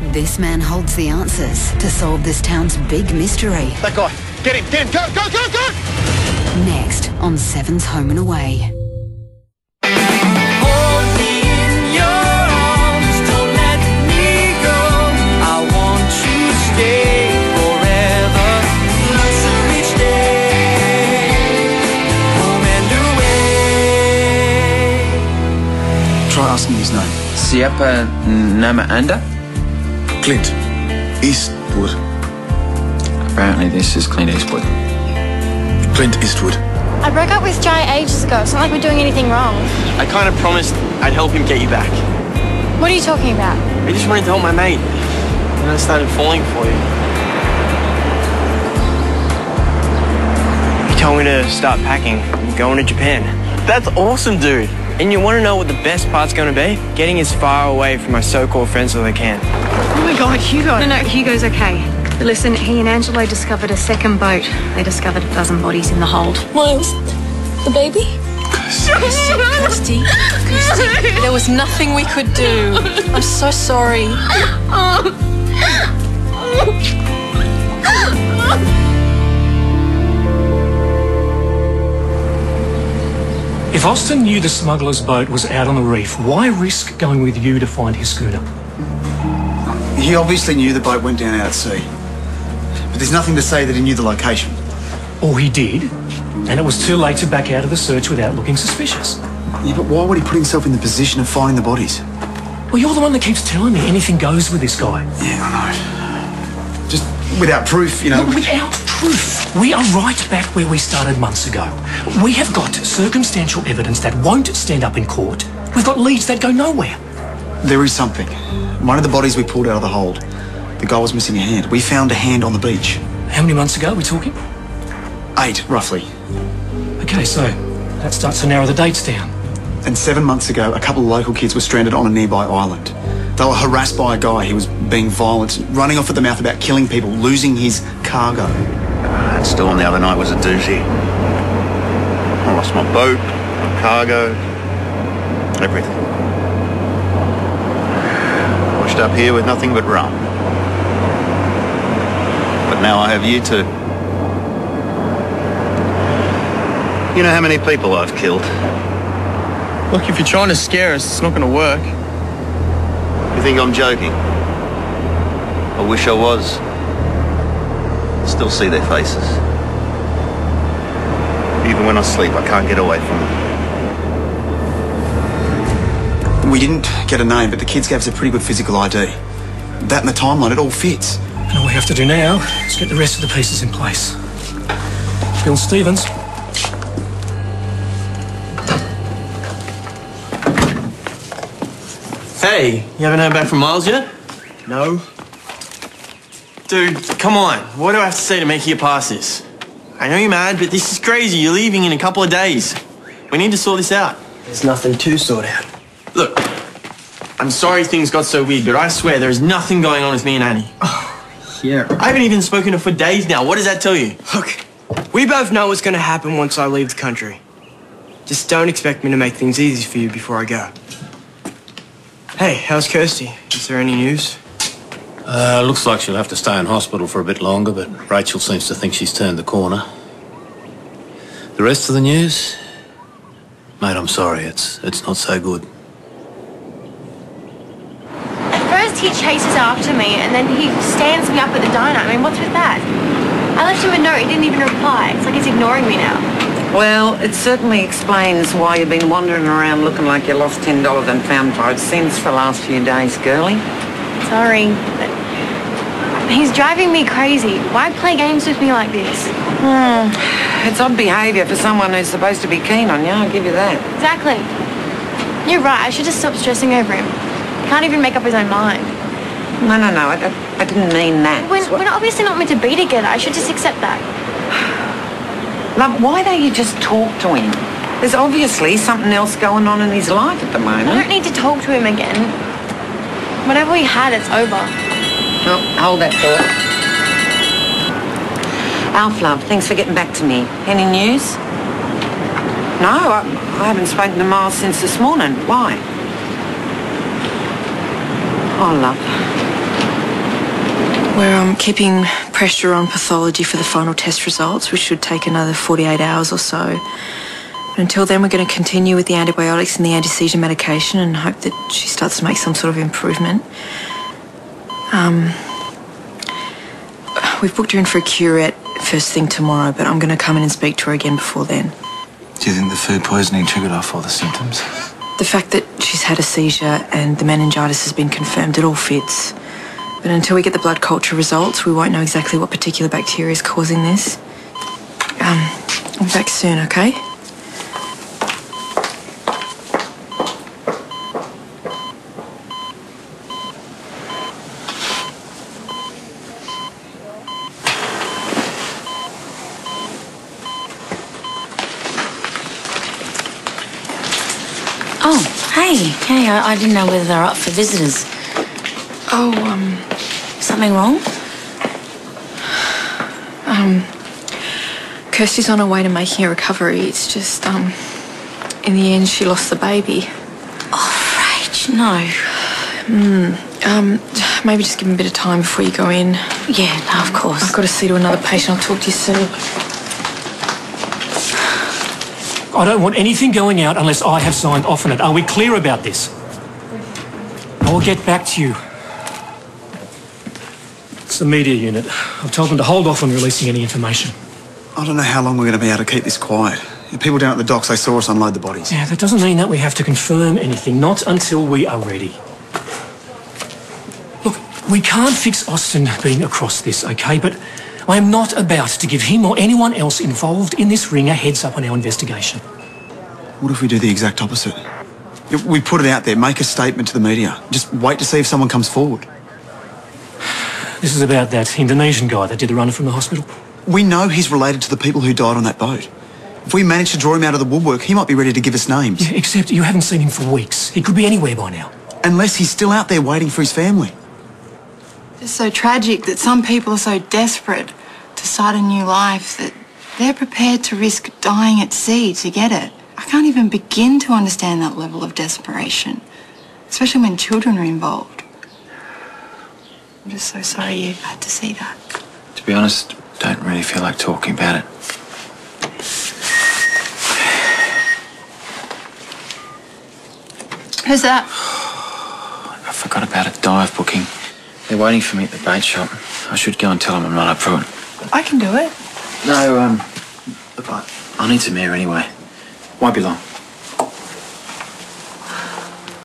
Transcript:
This man holds the answers to solve this town's big mystery. That guy. Get him, get him. Go, go, go, go! Next on Seven's Home and Away. Try asking his name. Siapa nama anda? Clint Eastwood. Apparently this is Clint Eastwood. Clint Eastwood. I broke up with Jai ages ago. It's not like we're doing anything wrong. I kind of promised I'd help him get you back. What are you talking about? I just wanted to help my mate. And I started falling for you. You told me to start packing and going to Japan. That's awesome, dude. And you want to know what the best part's going to be? Getting as far away from my so-called friends as I can. Oh my god, Hugo. No, no, Hugo's okay. But listen, he and Angelo discovered a second boat. They discovered a dozen bodies in the hold. Miles, the baby? Kirsty, Kirsty, there was nothing we could do. I'm so sorry. Oh. If Austin knew the smuggler's boat was out on the reef, why risk going with you to find his schooner? He obviously knew the boat went down out at sea. But there's nothing to say that he knew the location. Or he did, and it was too late to back out of the search without looking suspicious. Yeah, but why would he put himself in the position of finding the bodies? Well, you're the one that keeps telling me anything goes with this guy. Yeah, I know. Without proof, you know. Look, without proof, we are right back where we started months ago. We have got circumstantial evidence that won't stand up in court. We've got leads that go nowhere. There is something. One of the bodies we pulled out of the hold, the guy was missing a hand. We found a hand on the beach. How many months ago are we talking? Eight, roughly. Okay, so that starts to narrow the dates down. And seven months ago, a couple of local kids were stranded on a nearby island. They were harassed by a guy. He was being violent, running off at the mouth about killing people, losing his cargo. Uh, that storm the other night was a doozy. I lost my boat, my cargo, everything. Washed up here with nothing but rum. But now I have you two. You know how many people I've killed? Look, if you're trying to scare us, it's not going to work. You think I'm joking? I wish I was. Still see their faces. Even when I sleep, I can't get away from them. We didn't get a name, but the kids gave us a pretty good physical ID. That and the timeline, it all fits. And all we have to do now is get the rest of the pieces in place. Bill Stevens. Hey, you haven't heard back from Miles yet? No. Dude, come on. What do I have to say to make you pass this? I know you're mad, but this is crazy. You're leaving in a couple of days. We need to sort this out. There's nothing to sort out. Look, I'm sorry things got so weird, but I swear there is nothing going on with me and Annie. Oh, yeah. I haven't even spoken to her for days now. What does that tell you? Look, we both know what's going to happen once I leave the country. Just don't expect me to make things easy for you before I go. Hey, how's Kirsty? Is there any news? Uh, looks like she'll have to stay in hospital for a bit longer, but Rachel seems to think she's turned the corner. The rest of the news? Mate, I'm sorry, it's it's not so good. At first, he chases after me, and then he stands me up at the diner. I mean, what's with that? I left him a note. He didn't even reply. It's like he's ignoring me now. Well, it certainly explains why you've been wandering around looking like you lost $10 and found five cents for the last few days, girlie. Sorry, but he's driving me crazy. Why play games with me like this? Hmm. It's odd behaviour for someone who's supposed to be keen on you, I'll give you that. Exactly. You're right. I should just stop stressing over him. He can't even make up his own mind. No, no, no, I, I didn't mean that. We're, we're obviously not meant to be together. I should just accept that. Love, why don't you just talk to him? There's obviously something else going on in his life at the moment. I don't need to talk to him again. Whatever we had, it's over. Oh, hold that thought. Alf, love, thanks for getting back to me. Any news? No, I, I haven't spoken to Miles since this morning. Why? Oh, love. We're um, keeping pressure on pathology for the final test results, which should take another 48 hours or so. But until then, we're going to continue with the antibiotics and the anti-seizure medication and hope that she starts to make some sort of improvement. Um, we've booked her in for a curette first thing tomorrow, but I'm going to come in and speak to her again before then. Do you think the food poisoning triggered off all the symptoms? The fact that she's had a seizure and the meningitis has been confirmed, it all fits. But until we get the blood culture results, we won't know exactly what particular bacteria is causing this. Um, I'll be back soon, okay? Oh, hey, hey, I, I didn't know whether they're up for visitors. Oh, um... Something wrong? Um, Kirsty's on her way to making a recovery. It's just, um, in the end, she lost the baby. Oh, Rach, no. Hmm. Um, maybe just give him a bit of time before you go in. Yeah, no, of course. I've got to see to another patient. I'll talk to you soon. I don't want anything going out unless I have signed off on it. Are we clear about this? I will get back to you. The media unit. I've told them to hold off on releasing any information. I don't know how long we're going to be able to keep this quiet. The people down at the docks, they saw us unload the bodies. Yeah, that doesn't mean that we have to confirm anything, not until we are ready. Look, we can't fix Austin being across this, okay? But I am not about to give him or anyone else involved in this ring a heads up on our investigation. What if we do the exact opposite? We put it out there, make a statement to the media. Just wait to see if someone comes forward. This is about that Indonesian guy that did the runner from the hospital. We know he's related to the people who died on that boat. If we manage to draw him out of the woodwork, he might be ready to give us names. Yeah, except you haven't seen him for weeks. He could be anywhere by now. Unless he's still out there waiting for his family. It's so tragic that some people are so desperate to start a new life that they're prepared to risk dying at sea to get it. I can't even begin to understand that level of desperation, especially when children are involved. I'm just so sorry you had to see that. To be honest, don't really feel like talking about it. Who's that? I forgot about a dive booking. They're waiting for me at the bait shop. I should go and tell them I'm not up for it. I can do it. No, um, look, I, I need some air anyway. Won't be long.